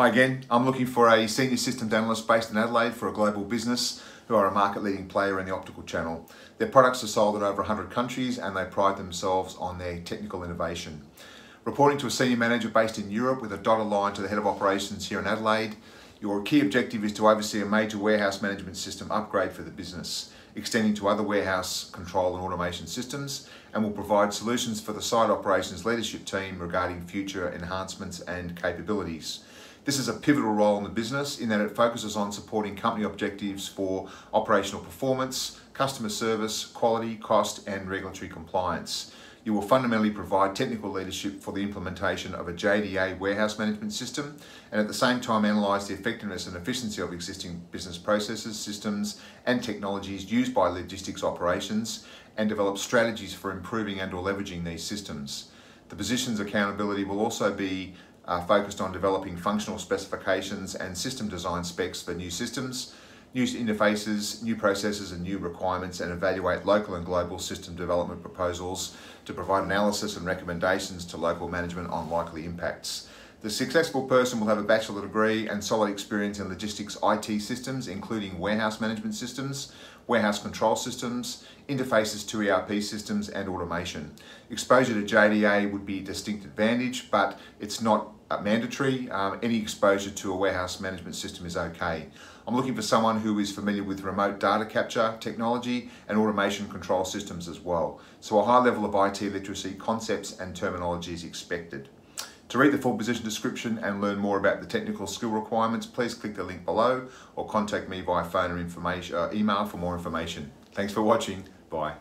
Hi again, I'm looking for a senior systems analyst based in Adelaide for a global business who are a market leading player in the optical channel. Their products are sold in over 100 countries and they pride themselves on their technical innovation. Reporting to a senior manager based in Europe with a dotted line to the head of operations here in Adelaide, your key objective is to oversee a major warehouse management system upgrade for the business, extending to other warehouse control and automation systems, and will provide solutions for the site operations leadership team regarding future enhancements and capabilities. This is a pivotal role in the business in that it focuses on supporting company objectives for operational performance, customer service, quality, cost, and regulatory compliance. You will fundamentally provide technical leadership for the implementation of a JDA warehouse management system and at the same time analyse the effectiveness and efficiency of existing business processes, systems and technologies used by logistics operations and develop strategies for improving and or leveraging these systems. The position's accountability will also be uh, focused on developing functional specifications and system design specs for new systems, new interfaces, new processes and new requirements and evaluate local and global system development proposals to provide analysis and recommendations to local management on likely impacts. The successful person will have a bachelor degree and solid experience in logistics IT systems, including warehouse management systems, warehouse control systems, interfaces to ERP systems, and automation. Exposure to JDA would be a distinct advantage, but it's not mandatory. Um, any exposure to a warehouse management system is okay. I'm looking for someone who is familiar with remote data capture technology and automation control systems as well. So a high level of IT literacy, concepts and terminology is expected. To read the full position description and learn more about the technical skill requirements, please click the link below or contact me via phone or information, uh, email for more information. Thanks for watching. Bye.